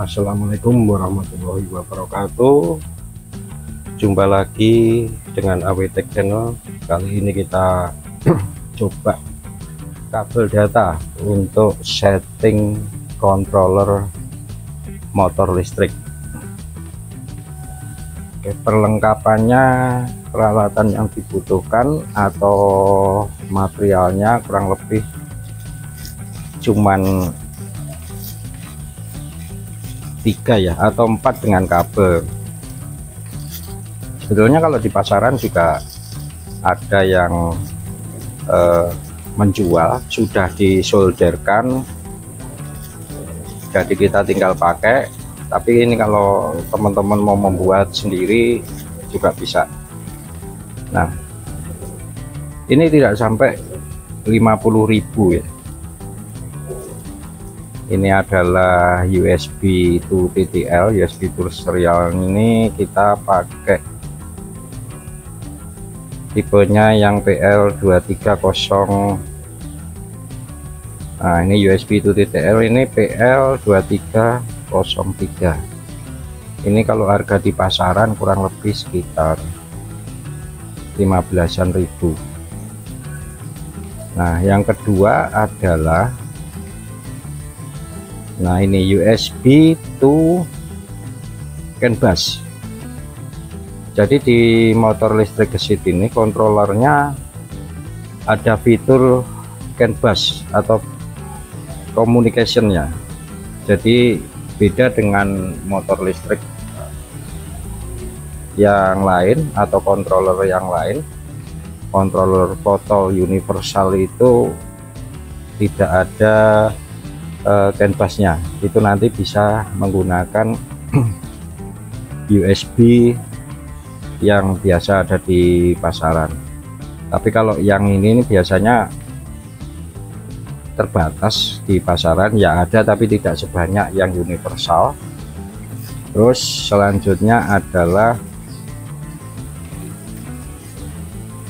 Assalamualaikum warahmatullahi wabarakatuh. Jumpa lagi dengan AWTech Channel. Kali ini kita coba kabel data untuk setting controller motor listrik. Oke, perlengkapannya peralatan yang dibutuhkan atau materialnya kurang lebih cuman tiga ya atau empat dengan kabel. Sebetulnya kalau di pasaran juga ada yang eh, menjual sudah disolderkan jadi kita tinggal pakai. Tapi ini kalau teman-teman mau membuat sendiri juga bisa. Nah ini tidak sampai 50.000 ya ini adalah USB to TTL USB to serial. Ini kita pakai tipenya yang PL230 nah ini USB to TTL ini PL2303 ini kalau harga di pasaran kurang lebih sekitar 15an ribu. Nah yang kedua adalah nah ini USB to CAN bus jadi di motor listrik gesit ini kontrolernya ada fitur CAN bus atau communication ya jadi beda dengan motor listrik yang lain atau controller yang lain. Controller foto universal itu tidak ada uh, canvasnya. Itu nanti bisa menggunakan USB yang biasa ada di pasaran. Tapi kalau yang ini, ini biasanya terbatas di pasaran. Ya ada tapi tidak sebanyak yang universal. Terus selanjutnya adalah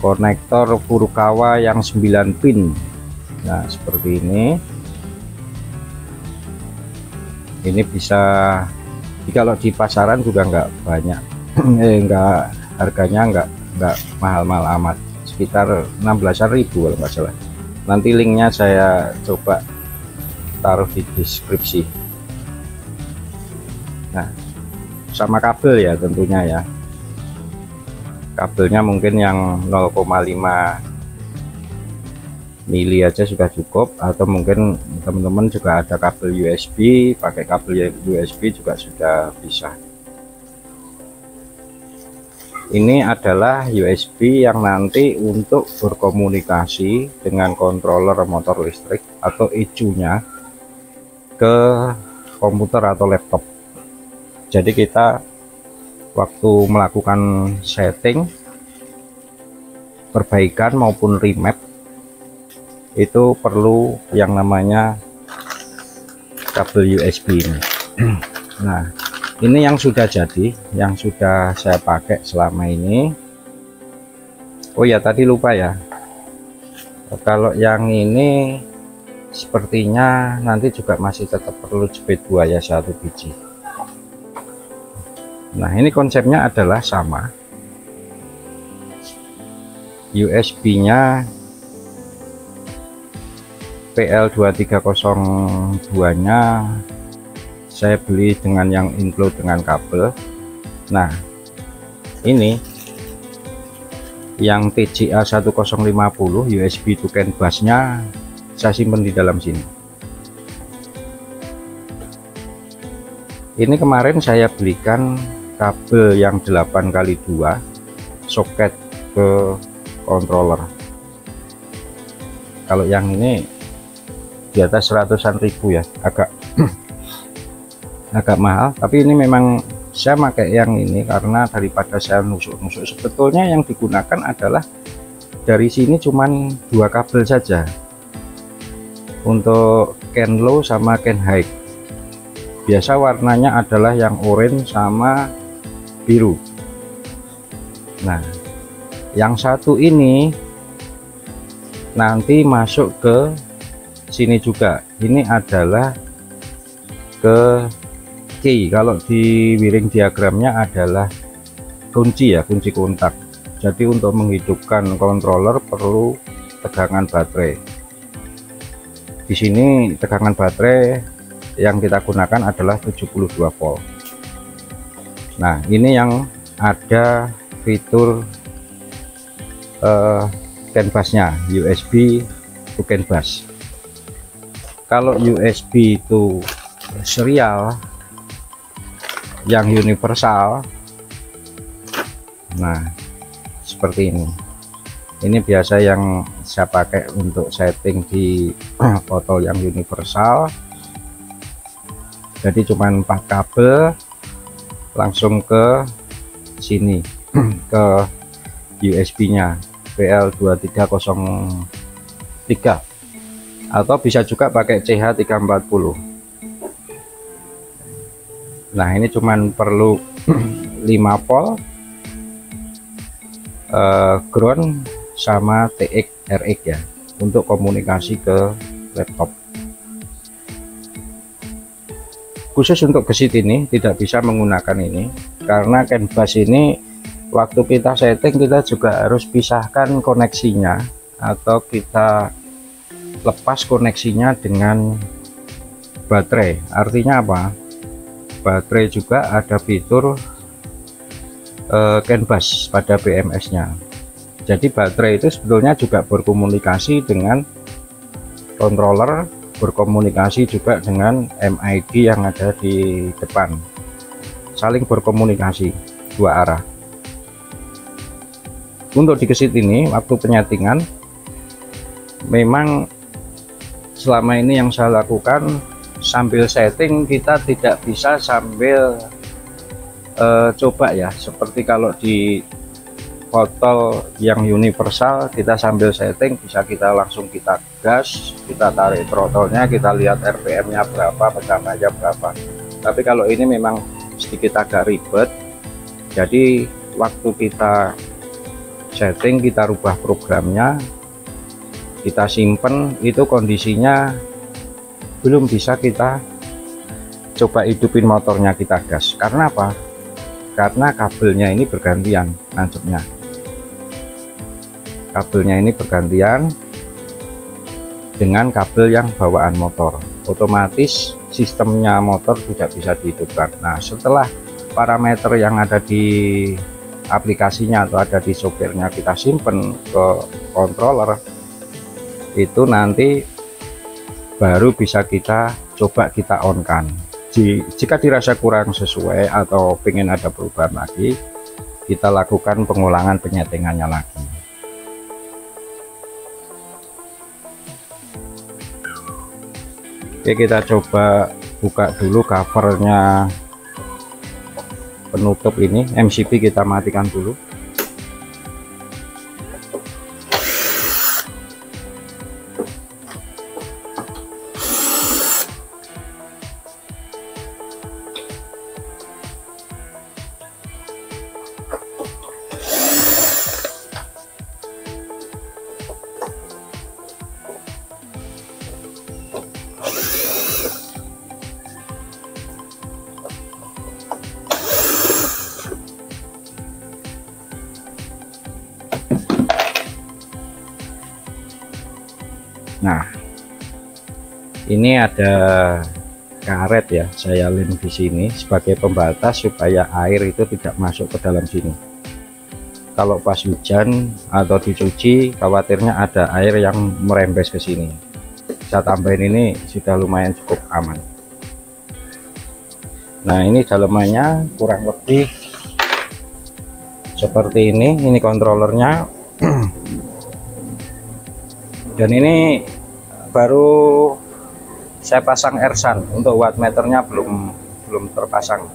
konektor Furukawa yang 9 pin. Nah seperti ini ini bisa kalau di pasaran juga enggak banyak. Eh enggak harganya enggak enggak mahal-mahal amat. Sekitar 16.000 kalau nggak salah. Nanti linknya saya coba taruh di deskripsi. Nah sama kabel ya tentunya ya. Kabelnya mungkin yang 0,5 mili aja sudah cukup atau mungkin teman-teman juga ada kabel USB pakai kabel USB juga sudah bisa. Ini adalah USB yang nanti untuk berkomunikasi dengan controller motor listrik atau ECU nya ke komputer atau laptop. Jadi kita waktu melakukan setting perbaikan maupun remap itu perlu yang namanya kabel USB ini. Nah ini yang sudah jadi yang sudah saya pakai selama ini. Oh ya tadi lupa ya. Kalau yang ini sepertinya nanti juga masih tetap perlu jepit buaya satu biji. Nah ini konsepnya adalah sama. USB nya PL2302 nya saya beli dengan yang include dengan kabel. Nah ini yang TGA 1050 USB to CAN busnya saya simpan di dalam sini. Ini kemarin saya belikan kabel yang 8 kali 2 soket ke controller. Kalau yang ini di atas ratusan ribu ya agak agak mahal. Tapi ini memang saya pakai yang ini karena daripada saya nusuk-nusuk. Sebetulnya yang digunakan adalah dari sini cuman dua kabel saja. Untuk can low sama can high. Biasa warnanya adalah yang orange sama biru. Nah yang satu ini nanti masuk ke sini juga. Ini adalah ke key kalau di wiring diagramnya adalah kunci ya kunci kontak. Jadi untuk menghidupkan controller perlu tegangan baterai. Di sini tegangan baterai yang kita gunakan adalah 72 volt. Nah ini yang ada fitur uh, CAN busnya USB to CAN bus kalau USB itu serial yang universal nah seperti ini. Ini biasa yang saya pakai untuk setting di botol yang universal. Jadi cuman 4 kabel langsung ke sini ke USB nya BL2303 atau bisa juga pakai CH340 nah ini cuman perlu 5 volt uh, ground sama TX RX ya untuk komunikasi ke laptop. Khusus untuk gesit ini tidak bisa menggunakan ini karena CAN bus ini waktu kita setting kita juga harus pisahkan koneksinya atau kita lepas koneksinya dengan baterai. Artinya apa? Baterai juga ada fitur uh, CAN pada BMS nya jadi baterai itu sebetulnya juga berkomunikasi dengan controller berkomunikasi juga dengan MID yang ada di depan. Saling berkomunikasi dua arah. Untuk di kesit ini waktu penyetingan memang selama ini yang saya lakukan sambil setting kita tidak bisa sambil uh, coba ya. Seperti kalau di botol yang universal kita sambil setting bisa kita langsung kita gas kita tarik throttle-nya kita lihat RPM-nya berapa pecahannya berapa. Tapi kalau ini memang sedikit agak ribet jadi waktu kita setting kita rubah programnya kita simpen itu kondisinya belum bisa kita coba hidupin motornya kita gas. Karena apa? Karena kabelnya ini bergantian nancapnya kabelnya ini bergantian dengan kabel yang bawaan motor. Otomatis sistemnya motor tidak bisa dihidupkan. Nah setelah parameter yang ada di aplikasinya atau ada di sopirnya kita simpen ke controller itu nanti baru bisa kita coba kita on kan jika dirasa kurang sesuai atau pengen ada perubahan lagi kita lakukan pengulangan penyetingannya lagi. Oke kita coba buka dulu covernya penutup ini. MCB kita matikan dulu ini ada karet ya saya lem di sini sebagai pembatas supaya air itu tidak masuk ke dalam sini. Kalau pas hujan atau dicuci khawatirnya ada air yang merembes ke sini. Saya tambahin ini sudah lumayan cukup aman. Nah ini dalamannya kurang lebih seperti ini ini kontrolernya. Dan ini baru saya pasang ersan. Untuk wattmeternya belum belum terpasang.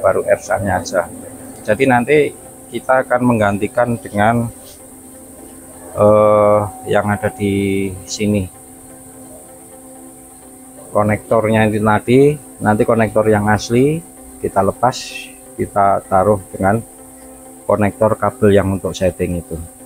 Baru ersannya aja. Jadi nanti kita akan menggantikan dengan uh, yang ada di sini. Konektornya ini tadi. Nanti konektor yang asli kita lepas kita taruh dengan konektor kabel yang untuk setting itu